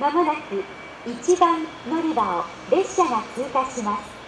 まもなく1番乗り場を列車が通過します。